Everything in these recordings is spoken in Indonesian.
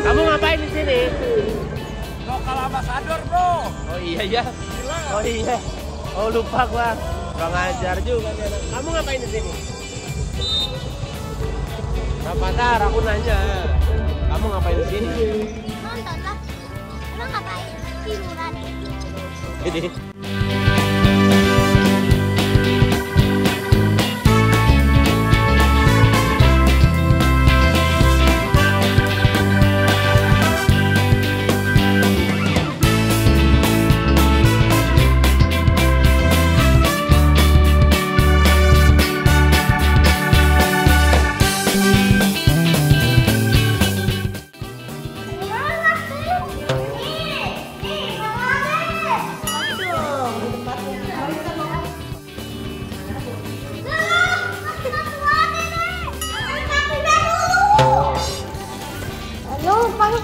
Kamu ngapain di sini? Lokal ambasador, Bro. Oh iya ya. Gila. Oh iya. Oh lupa gua. Kurang ajar juga nih. Kamu ngapain di sini? Rapatar, aku nanya. Kamu ngapain di sini? Nonton lah. Emang ngapain? Tiduran. Jadi?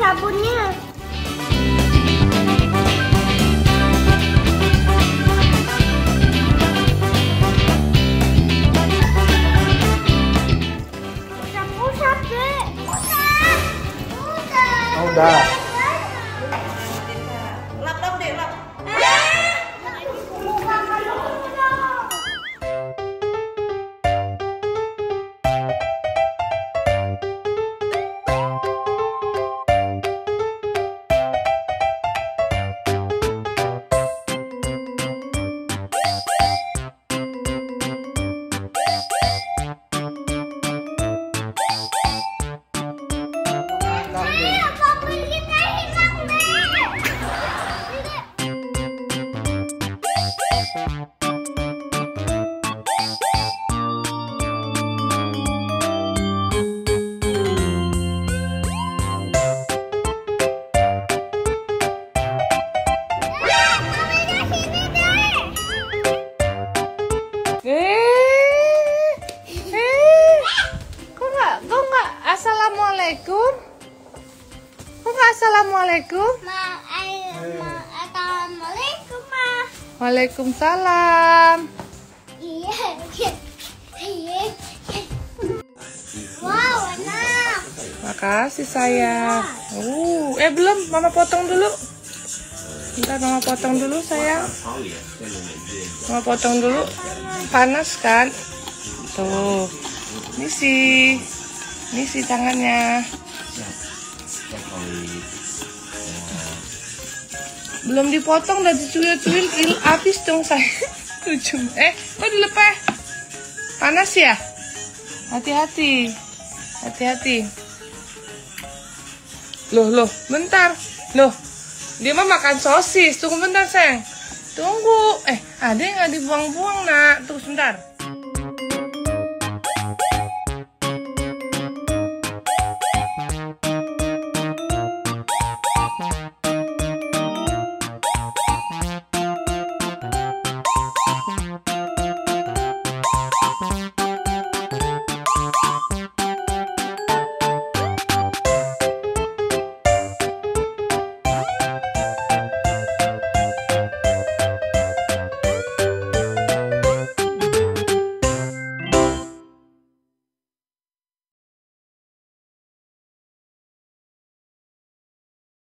tá bonito. Puxa, puxa, puxa. Não dá. Assalamualaikum. Ma, ma, assalamualaikum, ma. waalaikumsalam. Iya, iya, iya. Wow, enak. makasih sayang. Uh eh belum. Mama potong dulu. Bentar mama potong dulu sayang. Mama potong dulu. Panas kan? Tuh. Ini sih Ini sih tangannya Belum dipotong udah dicuil-cuil il- Habis dong saya Ujung Eh kok dilepeh Panas ya Hati-hati Hati-hati Loh loh bentar Loh dia mah makan sosis. Tunggu bentar, sayang. Tunggu. Eh, ada yang nggak dibuang-buang, nak. Tunggu sebentar.